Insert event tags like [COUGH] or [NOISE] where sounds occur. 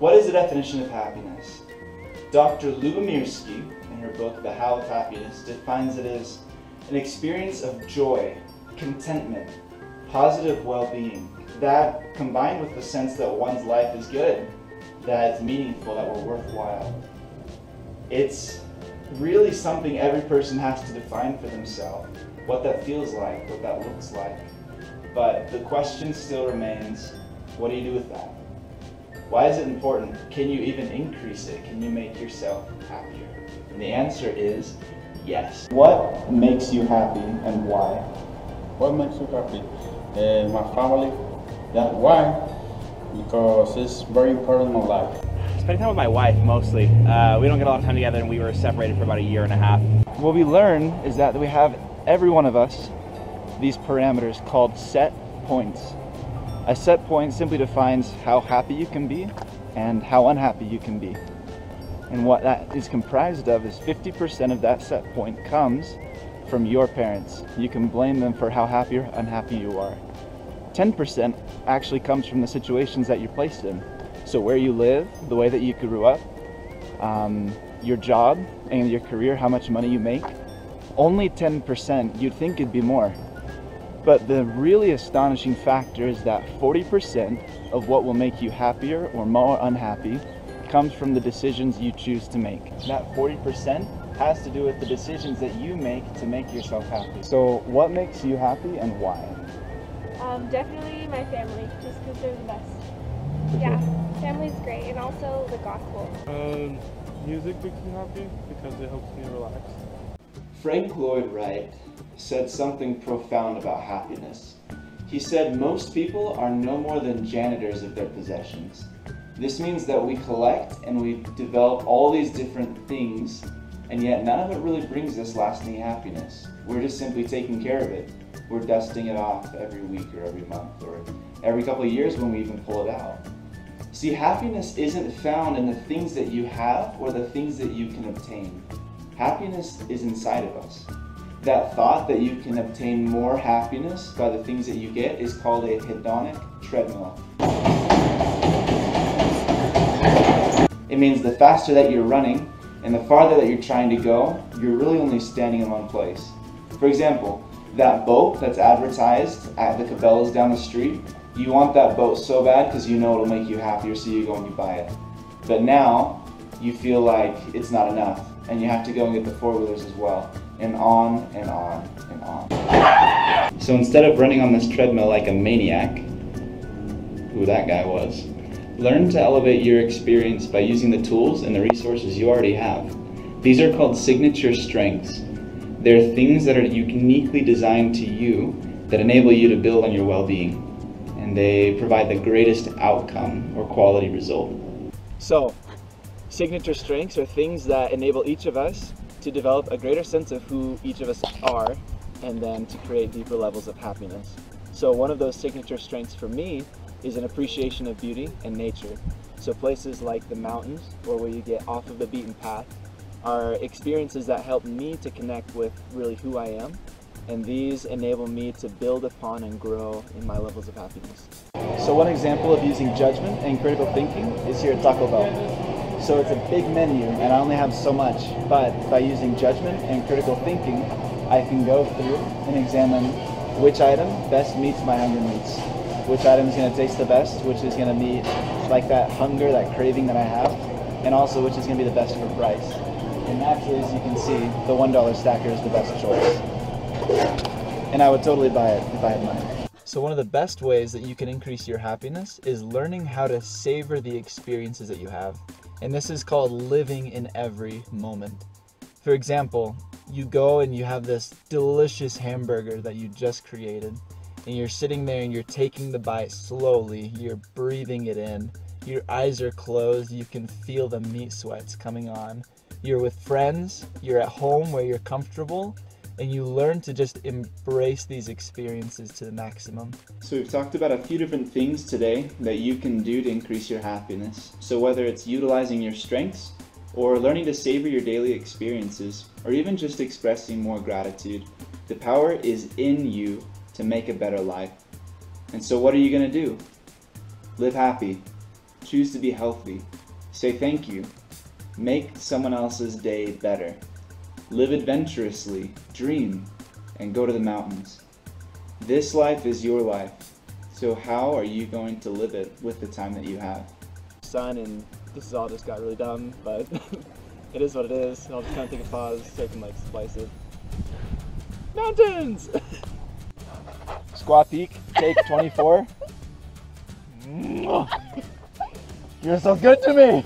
What is the definition of happiness? Dr. Lyubomirsky, in her book The How of Happiness, defines it as an experience of joy, contentment, positive well-being. That combined with the sense that one's life is good, that it's meaningful, that we're worthwhile. It's really something every person has to define for themselves, what that feels like, what that looks like. But the question still remains, what do you do with that? Why is it important? Can you even increase it? Can you make yourself happier? And the answer is yes. What makes you happy and why? What makes you happy? Uh, my family. Yeah. Why? Because it's very important in my life. Spending time with my wife mostly. Uh, we don't get a lot of time together, and we were separated for about a year and a half. What we learn is that we have, every one of us, these parameters called set points. A set point simply defines how happy you can be and how unhappy you can be. And what that is comprised of is 50% of that set point comes from your parents. You can blame them for how happy or unhappy you are. 10% actually comes from the situations that you're placed in. So where you live, the way that you grew up, um, your job and your career, how much money you make. Only 10%, you'd think it'd be more. But the really astonishing factor is that 40% of what will make you happier or more unhappy comes from the decisions you choose to make. That 40% has to do with the decisions that you make to make yourself happy. So what makes you happy and why? Um, definitely my family, just because they're the best. Yeah, family's great, and also the gospel. Um, music makes me happy because it helps me relax. Frank Lloyd Wright said something profound about happiness. He said most people are no more than janitors of their possessions. This means that we collect and we develop all these different things, and yet none of it really brings us lasting happiness. We're just simply taking care of it. We're dusting it off every week or every month or every couple of years when we even pull it out. See, happiness isn't found in the things that you have or the things that you can obtain. Happiness is inside of us. That thought that you can obtain more happiness by the things that you get is called a hedonic treadmill. It means the faster that you're running and the farther that you're trying to go, you're really only standing in one place. For example, that boat that's advertised at the Cabela's down the street, you want that boat so bad because you know it'll make you happier, so you go and you buy it. But now you feel like it's not enough, and you have to go and get the four wheelers as well, and on and on and on. So instead of running on this treadmill like a maniac, who that guy was, learn to elevate your experience by using the tools and the resources you already have. These are called signature strengths. They're things that are uniquely designed to you that enable you to build on your well being and they provide the greatest outcome or quality result. So, signature strengths are things that enable each of us to develop a greater sense of who each of us are and then to create deeper levels of happiness. So, one of those signature strengths for me is an appreciation of beauty and nature. So, places like the mountains or where you get off of the beaten path are experiences that help me to connect with really who I am and these enable me to build upon and grow in my levels of happiness. So one example of using judgment and critical thinking is here at Taco Bell. So it's a big menu and I only have so much, but by using judgment and critical thinking, I can go through and examine which item best meets my hunger needs. Which item is going to taste the best, which is going to meet like that hunger, that craving that I have, and also which is going to be the best for price. And naturally, as you can see, the $1 stacker is the best choice and I would totally buy it if I had money. So one of the best ways that you can increase your happiness is learning how to savor the experiences that you have. And this is called living in every moment. For example, you go and you have this delicious hamburger that you just created and you're sitting there and you're taking the bite slowly, you're breathing it in. Your eyes are closed, you can feel the meat sweats coming on. You're with friends, you're at home where you're comfortable, and you learn to just embrace these experiences to the maximum. So we've talked about a few different things today that you can do to increase your happiness. So whether it's utilizing your strengths or learning to savor your daily experiences or even just expressing more gratitude, the power is in you to make a better life. And so what are you going to do? Live happy, Choose to be healthy. Say thank you. Make someone else's day better. Live adventurously, dream, and go to the mountains. This life is your life. So, how are you going to live it with the time that you have? Son, and this is all just got really dumb, but [LAUGHS] it is what it is. I'll just kind of take a pause so I can like splice it. Mountains! [LAUGHS] Squat peak, take [LAUGHS] 24. You're so good to me.